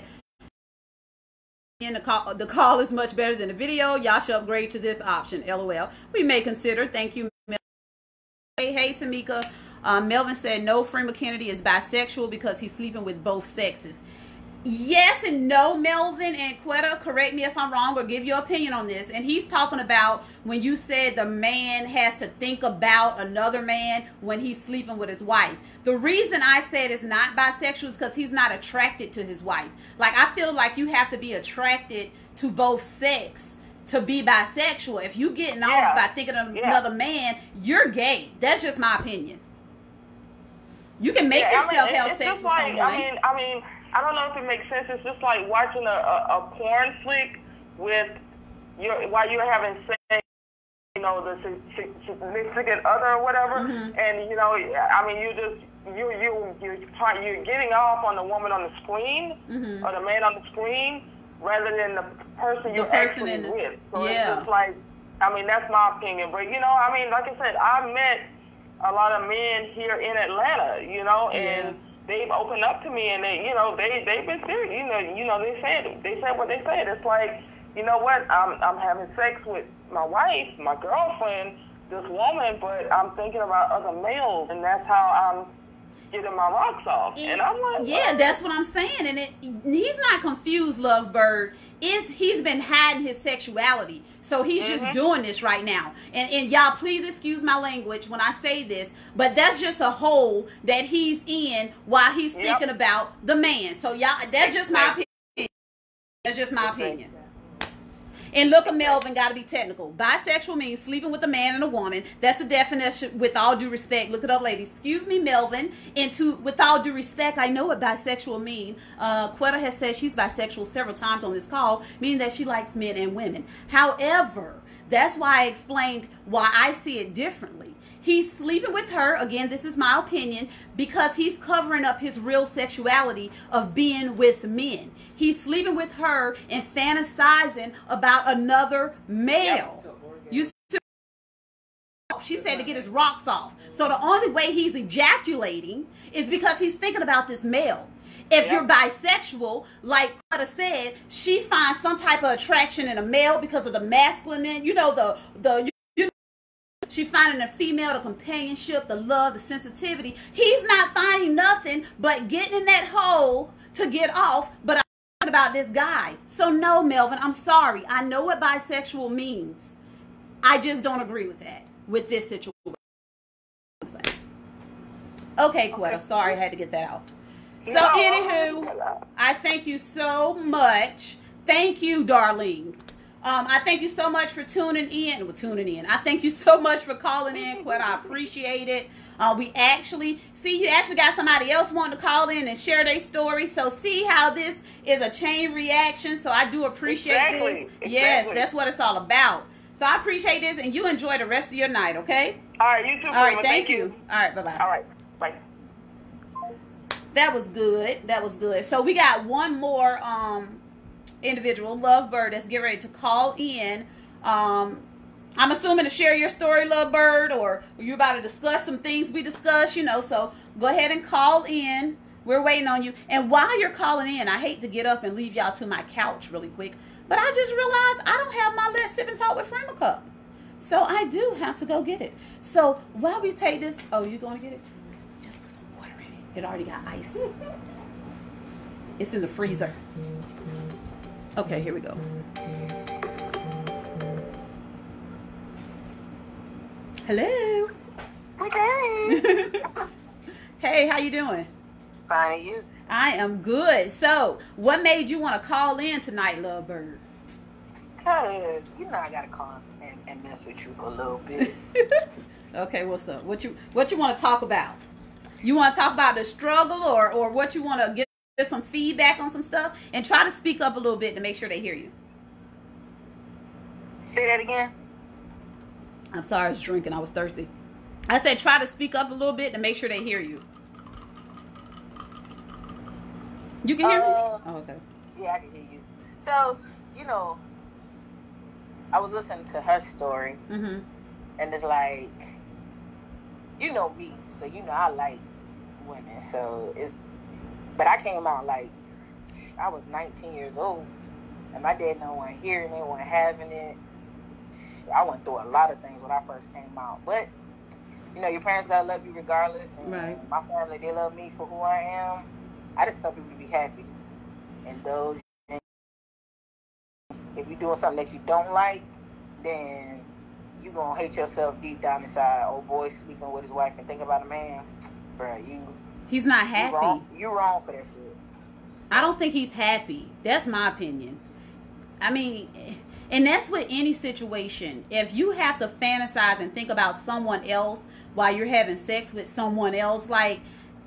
And the call, the call is much better than the video. Y'all should upgrade to this option. LOL. We may consider. Thank you. Hey, hey, Tamika. Um, Melvin said no. Frema Kennedy is bisexual because he's sleeping with both sexes. Yes and no, Melvin and Quetta. Correct me if I'm wrong or give your opinion on this. And he's talking about when you said the man has to think about another man when he's sleeping with his wife. The reason I said it's not bisexual is because he's not attracted to his wife. Like I feel like you have to be attracted to both sex to be bisexual. If you're getting off yeah. by thinking of yeah. another man, you're gay. That's just my opinion. You can make yeah, yourself I mean, have sex with someone. I mean, I mean I don't know if it makes sense. It's just like watching a, a, a porn flick with your while you're having sex. You know, the significant other or whatever, mm-hmm. and you know, I mean, you just you you you're you're getting off on the woman on the screen mm-hmm. or the man on the screen rather than the person you're person actually the, with. So yeah. it's just like, I mean, that's my opinion. But you know, I mean, like I said, I met a lot of men here in Atlanta, you know, and yeah. They've opened up to me, and they, you know, they they've been serious. You know, you know, they said they said what they said. It's like, you know what, I'm I'm having sex with my wife, my girlfriend, this woman, but I'm thinking about other males, and that's how I'm getting my rocks off. And, and I'm like, yeah, that's what I'm saying. And it, he's not confused, Lovebird. Is he's been hiding his sexuality, so he's mm-hmm. just doing this right now. And and y'all, please excuse my language when I say this, but that's just a hole that he's in while he's yep. thinking about the man. So y'all, that's just my opinion. That's just my opinion. And look Melvin, got to be technical. Bisexual means sleeping with a man and a woman. That's the definition. With all due respect, look it up, ladies. Excuse me, Melvin. And to with all due respect, I know what bisexual mean. Uh, Quetta has said she's bisexual several times on this call, meaning that she likes men and women. However, that's why I explained why I see it differently. He's sleeping with her, again, this is my opinion, because he's covering up his real sexuality of being with men. He's sleeping with her and fantasizing about another male. You she said to get his rocks off. So the only way he's ejaculating is because he's thinking about this male. If yep. you're bisexual, like Quetta said, she finds some type of attraction in a male because of the masculine, you know, the the she finding a female the companionship, the love, the sensitivity. He's not finding nothing but getting in that hole to get off. But I'm talking about this guy. So no, Melvin, I'm sorry. I know what bisexual means. I just don't agree with that with this situation. Okay, Quetta. Sorry, I had to get that out. So, anywho, I thank you so much. Thank you, darling. Um, I thank you so much for tuning in. Well, tuning in. I thank you so much for calling in, Quetta. I appreciate it. Uh, we actually see you actually got somebody else wanting to call in and share their story. So see how this is a chain reaction. So I do appreciate exactly. this. Exactly. Yes, that's what it's all about. So I appreciate this, and you enjoy the rest of your night. Okay. All right. You too. All right. Thank, thank you. you. All right. Bye bye. All right. Bye. That was good. That was good. So we got one more. Um, individual, Lovebird, that's getting ready to call in. Um, I'm assuming to share your story, Lovebird, or you're about to discuss some things we discussed, you know. So go ahead and call in. We're waiting on you. And while you're calling in, I hate to get up and leave y'all to my couch really quick, but I just realized I don't have my Let's Sip and Talk with Frema cup. So I do have to go get it. So while we take this, oh, you going to get it? Just put some water in it. It already got ice. it's in the freezer. Okay, here we go. Hello. Okay. hey, how you doing? Fine, you? I am good. So, what made you want to call in tonight, Lovebird? Cause you know I gotta call and, and mess with you a little bit. okay, what's up? What you what you want to talk about? You want to talk about the struggle, or or what you want to get some feedback on some stuff and try to speak up a little bit to make sure they hear you. Say that again. I'm sorry, I was drinking. I was thirsty. I said try to speak up a little bit to make sure they hear you. You can hear uh, me? Oh, okay. Yeah, I can hear you. So, you know, I was listening to her story, mm-hmm. and it's like, you know me, so you know I like women. So it's but I came out like I was 19 years old, and my dad no one hearing it, one having it. I went through a lot of things when I first came out, but you know, your parents gotta love you regardless. And right. my family, they love me for who I am. I just tell people to be happy. And those, if you're doing something that you don't like, then you gonna hate yourself deep down inside. Old boy sleeping with his wife and think about a man, bro. You He's not happy. You're wrong, You're wrong for that shit. I don't think he's happy. That's my opinion. I mean, and that's with any situation. If you have to fantasize and think about someone else while you're having sex with someone else, like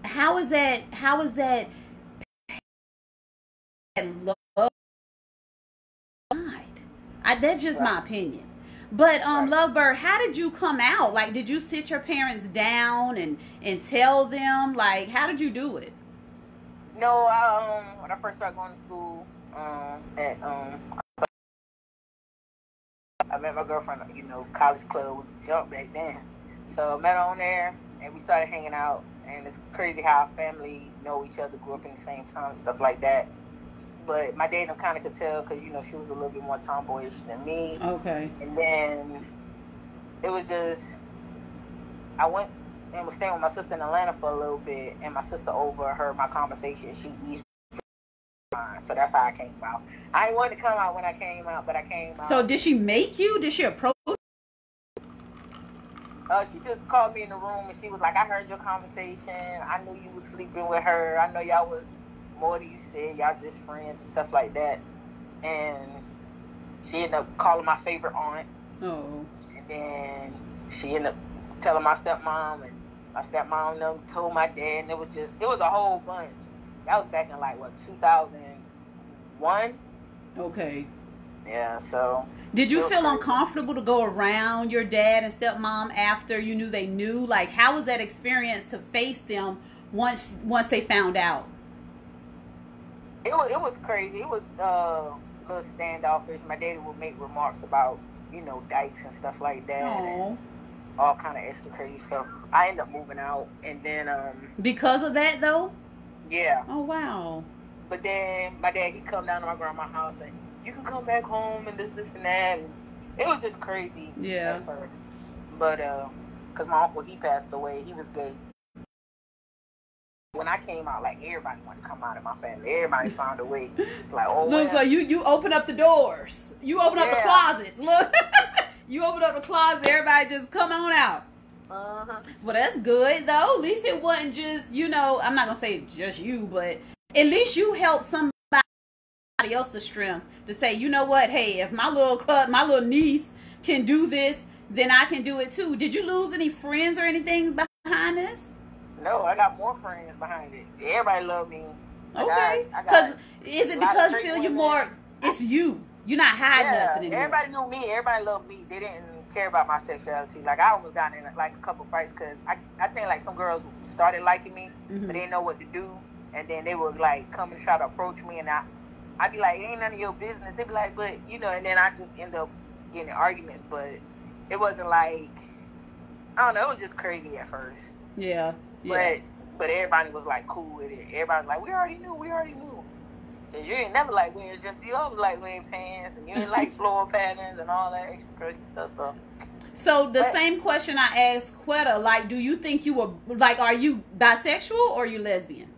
how is that? How is that And love. I, that's just my opinion. But um, Lovebird, how did you come out? Like, did you sit your parents down and and tell them? Like, how did you do it? No, um, when I first started going to school, um, at um, I met my girlfriend. You know, college club was jump back then, so I met her on there, and we started hanging out. And it's crazy how our family know each other, grew up in the same town, stuff like that but my dad kind of could tell because you know she was a little bit more tomboyish than me. Okay. And then it was just I went and was staying with my sister in Atlanta for a little bit, and my sister overheard my conversation. She eased so that's how I came out. I didn't want to come out when I came out, but I came out. So did she make you? Did she approach? Uh, she just called me in the room and she was like, "I heard your conversation. I knew you was sleeping with her. I know y'all was more than you said. Y'all just friends and stuff like that. And she ended up calling my favorite aunt. Oh. And then she ended up telling my stepmom, and my stepmom them told my dad, and it was just it was a whole bunch. That was back in like what 2001. Okay. Yeah. So. Did you feel uncomfortable to go around your dad and stepmom after you knew they knew? Like, how was that experience to face them once once they found out? It was it was crazy. It was uh, a little standoffish. My daddy would make remarks about you know dykes and stuff like that, Aww. and all kind of extra crazy stuff. I ended up moving out, and then um because of that though. Yeah. Oh wow. But then my dad he come down to my grandma's house and you can come back home and this this and that. And it was just crazy. Yeah. But uh, cause my uncle he passed away. He was gay when I came out, like everybody wanted to come out of my family. Everybody found a way. Like, oh, look, so you you open up the doors, you open yeah. up the closets. Look, you open up the closet. Everybody just come on out. Uh-huh. Well, that's good though. At least it wasn't just you know. I'm not gonna say just you, but at least you helped somebody else the strength to say, you know what? Hey, if my little cut, my little niece can do this, then I can do it too. Did you lose any friends or anything behind this? No, I got more friends behind it. Everybody love me. Okay. Because is it because feel you more? It's you. You're not hiding yeah, nothing anymore. Everybody knew me. Everybody loved me. They didn't care about my sexuality. Like I almost got in like a couple fights because I I think like some girls started liking me, mm-hmm. but they didn't know what to do, and then they would like come and try to approach me, and I I'd be like, it ain't none of your business. They'd be like, but you know, and then I just end up getting arguments, but it wasn't like I don't know. It was just crazy at first. Yeah. But but everybody was like cool with it. Everybody was like, we already knew, we already knew. Cause you ain't never like wearing just you always like wearing pants and you ain't like floral patterns and all that extra stuff. So. So the but, same question I asked Quetta, like, do you think you were like, are you bisexual or are you lesbian?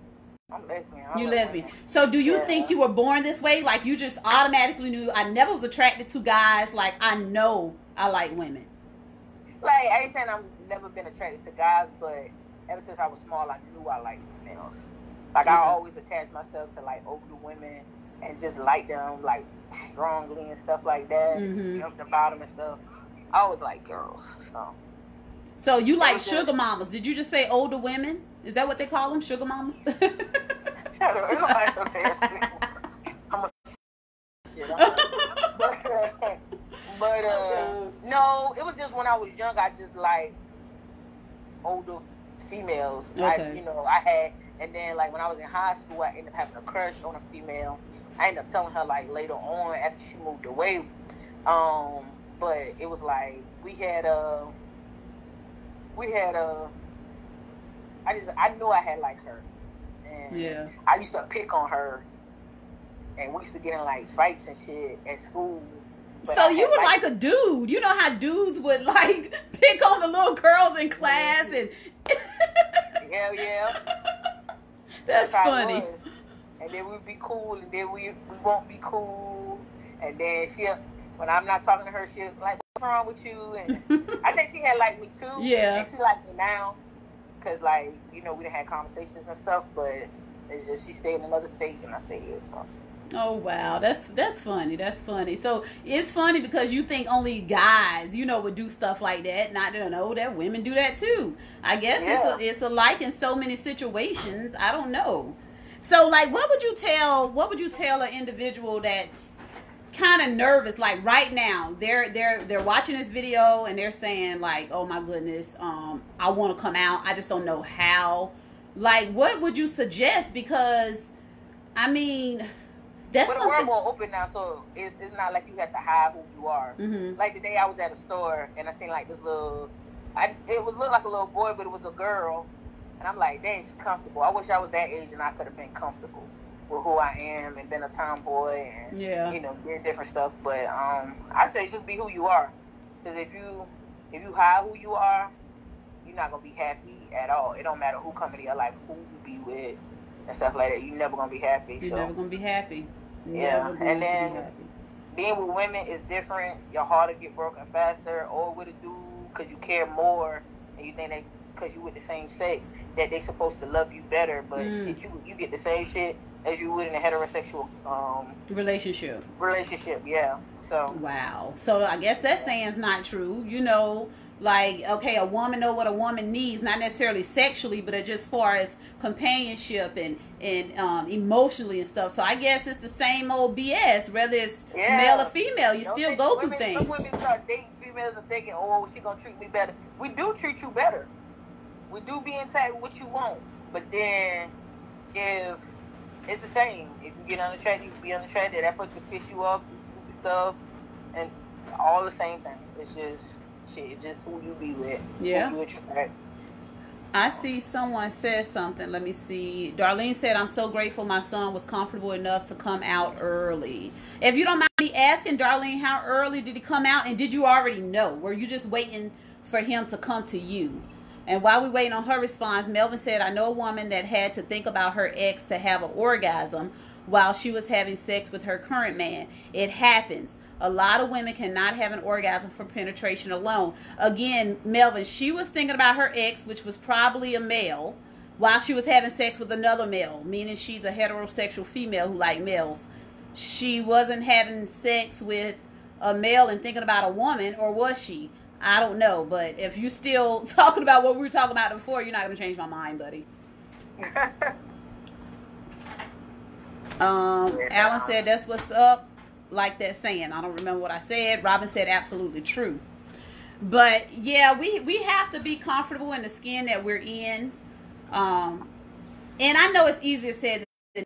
I'm lesbian. I'm you lesbian. So do you yeah. think you were born this way? Like you just automatically knew I never was attracted to guys. Like I know I like women. Like I ain't saying I've never been attracted to guys, but ever since I was small, I knew I liked males. Like. I always attached myself to like older women and just like them like strongly and stuff like that. Mm-hmm. Jumped about them and stuff. I always like girls. So. So you like sugar mamas? Did you just say older women? Is that what they call them, sugar mamas? I'm a shit. but, but uh, no, it was just when I was young. I just like older females. Okay. I, you know, I had, and then like when I was in high school, I ended up having a crush on a female. I ended up telling her like later on after she moved away. Um, but it was like we had a, uh, we had a. Uh, just I knew I had like her, and yeah. I used to pick on her, and we used to get in like fights and shit at school. But so you were like, like, a dude. You know how dudes would like pick on the little girls in class and Hell yeah. That's, That's funny. And then we'd be cool, and then we we won't be cool, and then she when I'm not talking to her, she'll like, "What's wrong with you?" And I think she had like me too. Yeah. And she like me now, cause like you know we done had conversations and stuff, but it's just she stayed in another state and I stayed here, so. Oh wow, that's that's funny. That's funny. So it's funny because you think only guys, you know, would do stuff like that. Not to know that women do that too. I guess yeah. it's a, it's alike in so many situations. I don't know. So, like, what would you tell? What would you tell an individual that's kind of nervous? Like right now, they're they're they're watching this video and they're saying like, "Oh my goodness, um, I want to come out. I just don't know how." Like, what would you suggest? Because, I mean, that's but the world more open now, so it's, it's not like you have to hide who you are. Mm-hmm. Like the day I was at a store and I seen like this little, I it would look like a little boy, but it was a girl, and I'm like, dang, she's comfortable. I wish I was that age and I could have been comfortable with who I am and been a tomboy and yeah. you know did different stuff. But um, I say just be who you are, because if you if you hide who you are, you're not gonna be happy at all. It don't matter who come into your life, who you be with, and stuff like that. You're never gonna be happy. You're so. never gonna be happy. Yeah, and then being with women is different. Your heart will get broken faster, or with a dude because you care more, and you think that because you with the same sex that they supposed to love you better, but mm. shit, you you get the same shit as you would in a heterosexual um, relationship. Relationship, yeah. So wow. So I guess that saying's not true. You know, like okay a woman know what a woman needs not necessarily sexually but just far as companionship and and um, emotionally and stuff. So i guess it's the same old bs whether it's yeah. male or female you Don't still go women, through things some women start dating females and thinking oh she gonna treat me better. We do treat you better. We do be inside with what you want but then if it's the same if you get unattracted you be unattracted that person can piss you off stuff and all the same thing. It's just shit. Just who you be with. Yeah. Who you attract. I see someone said something. Let me see. Darlene said, I'm so grateful my son was comfortable enough to come out early. If you don't mind me asking, Darlene, how early did he come out? And did you already know? Were you just waiting for him to come to you? And while we waiting on her response, Melvin said, I know a woman that had to think about her ex to have an orgasm while she was having sex with her current man. It happens. A lot of women cannot have an orgasm from penetration alone. Again, Melvin, she was thinking about her ex, which was probably a male, while she was having sex with another male, meaning she's a heterosexual female who like males. She wasn't having sex with a male and thinking about a woman, or was she? I don't know, but if you're still talking about what we were talking about before, you're not going to change my mind, buddy. um, Alan said that's what's up like that saying. I don't remember what I said. Robin said absolutely true. But yeah, we we have to be comfortable in the skin that we're in. Um, and I know it's easier said than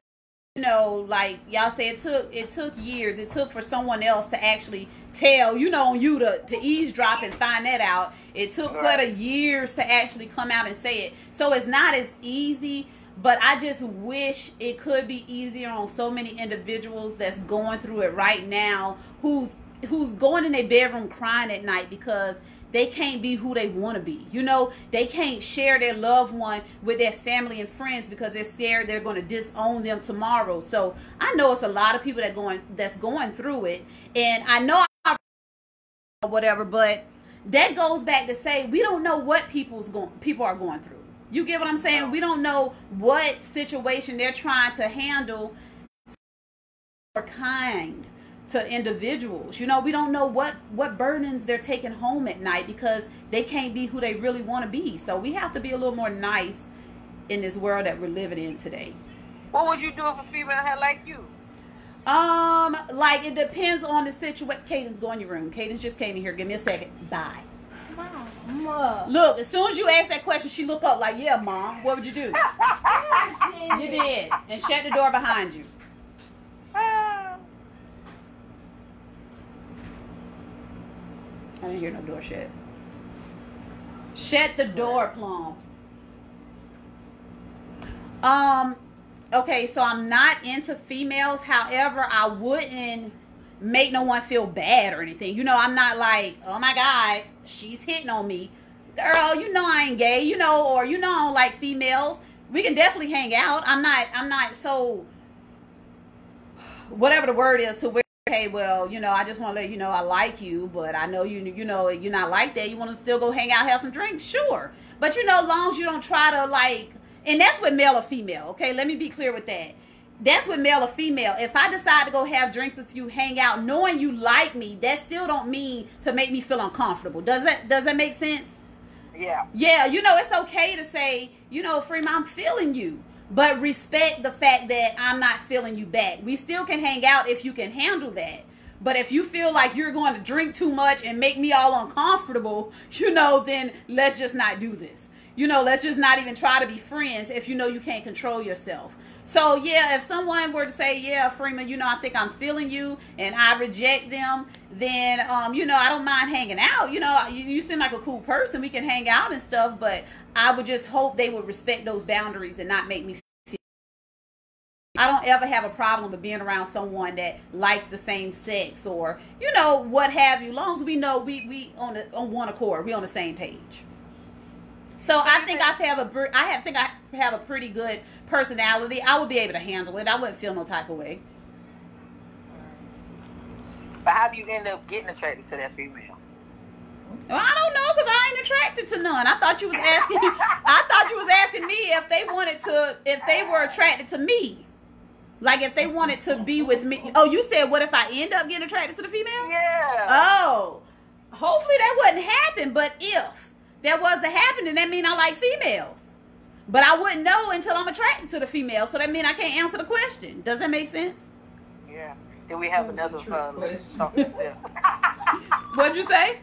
you know, like y'all say it took it took years. It took for someone else to actually tell, you know, you to, to eavesdrop and find that out. It took quite a years to actually come out and say it. So it's not as easy but I just wish it could be easier on so many individuals that's going through it right now who's who's going in their bedroom crying at night because they can't be who they want to be. You know, they can't share their loved one with their family and friends because they're scared they're going to disown them tomorrow. So I know it's a lot of people that going that's going through it, and I know I whatever, but that goes back to say we don't know what people's going people are going through. You get what I'm saying? We don't know what situation they're trying to handle or kind to individuals. You know, we don't know what what burdens they're taking home at night because they can't be who they really want to be. So we have to be a little more nice in this world that we're living in today. What would you do if a female had like you? Um, like it depends on the situation. Cadence, go in your room. Cadence just came in here. Give me a second. Bye. Mom. Look, as soon as you ask that question, she looked up like, yeah, mom. What would you do? you did. And shut the door behind you. I didn't hear no door shut. Shut the door, Plum. Um, okay, so I'm not into females. However, I wouldn't make no one feel bad or anything. You know, I'm not like, oh my God, she's hitting on me. Girl, you know I ain't gay, you know, or you know I don't like females. We can definitely hang out. I'm not I'm not so whatever the word is to where hey, well, you know, I just want to let you know I like you, but I know you you know you're not like that. You want to still go hang out, have some drinks, sure. But you know, long as you don't try to like and that's with male or female, okay? Let me be clear with that that's with male or female. If I decide to go have drinks with you, hang out, knowing you like me, that still don't mean to make me feel uncomfortable. Does that does that make sense? Yeah. Yeah, you know, it's okay to say, you know, Frema, I'm feeling you. but respect the fact that I'm not feeling you back. We still can hang out if you can handle that. But if you feel like you're going to drink too much and make me all uncomfortable, you know, then let's just not do this. You know, let's just not even try to be friends if you know you can't control yourself. So yeah, if someone were to say, "Yeah, Frema, you know, I think I'm feeling you," and I reject them, then um, you know, I don't mind hanging out. You know, you, you seem like a cool person. We can hang out and stuff, but I would just hope they would respect those boundaries and not make me feel. I don't ever have a problem with being around someone that likes the same sex or you know what have you. Long as we know we we on the on one accord, we on the same page. So I think I have a I have, think I have a pretty good personality. I would be able to handle it. I wouldn't feel no type of way. But how do you end up getting attracted to that female? Well, I don't know because I ain't attracted to none. I thought you was asking. I thought you was asking me if they wanted to, if they were attracted to me, like if they wanted to be with me. Oh, you said what if I end up getting attracted to the female? Yeah. Oh, hopefully that wouldn't happen. But if that was to happen, then that mean I like females. But I wouldn't know until I'm attracted to the female. So that mean I can't answer the question. Does that make sense? Yeah. Then we have another uh, let's talk What'd you say?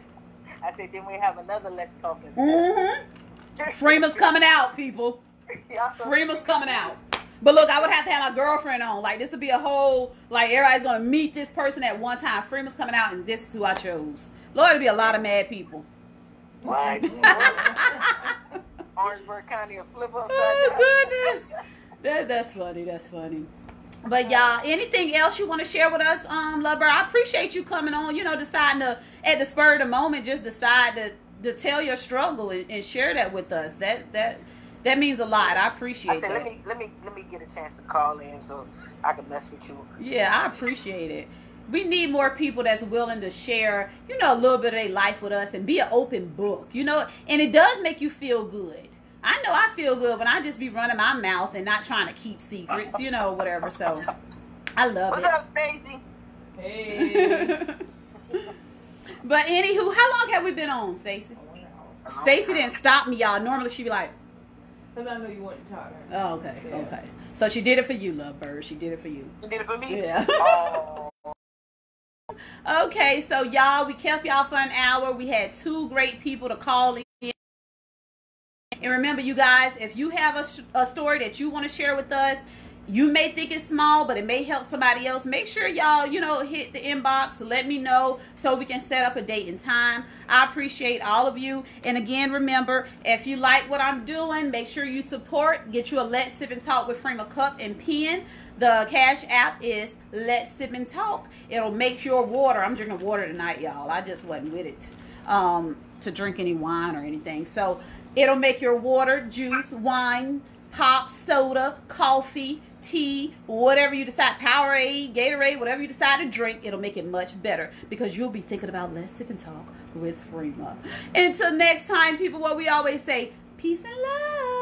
I said then we have another let's talk mm-hmm. Frema's coming out, people. Frema's coming out. But look, I would have to have my girlfriend on. Like this would be a whole like everybody's gonna meet this person at one time. Frema's coming out, and this is who I chose. Lord, it'd be a lot of mad people. What? Orangeburg County a flip upside oh, goodness. That, that's funny. That's funny. But y'all, anything else you want to share with us, um, Lover? I appreciate you coming on. You know, deciding to at the spur of the moment, just decide to to tell your struggle and, and share that with us. That that that means a lot. I appreciate I said, that. Let me let me let me get a chance to call in so I can mess with you. Yeah, I appreciate it we need more people that's willing to share, you know, a little bit of their life with us and be an open book, you know, and it does make you feel good. I know I feel good when I just be running my mouth and not trying to keep secrets, you know, whatever. So I love What's it. What's up, Stacy? Hey. but anywho, how long have we been on, Stacy? Stacy didn't stop me, y'all. Normally she'd be like, Because I know you want to talk. Oh, okay, yeah. okay. So she did it for you, love bird. She did it for you. She did it for me. Yeah. Oh. Okay, so y'all, we kept y'all for an hour. We had two great people to call in. And remember, you guys, if you have a, a story that you want to share with us, you may think it's small, but it may help somebody else. Make sure y'all, you know, hit the inbox. Let me know so we can set up a date and time. I appreciate all of you. And again, remember, if you like what I'm doing, make sure you support. Get you a Let's Sip and Talk with Frema Cup and Pen. The Cash App is Let's Sip and Talk. It'll make your water. I'm drinking water tonight, y'all. I just wasn't with it um, to drink any wine or anything. So it'll make your water, juice, wine, pop, soda, coffee, tea, whatever you decide, Powerade, Gatorade, whatever you decide to drink, it'll make it much better because you'll be thinking about Let's Sip and Talk with Frema. Until next time, people, what we always say, peace and love.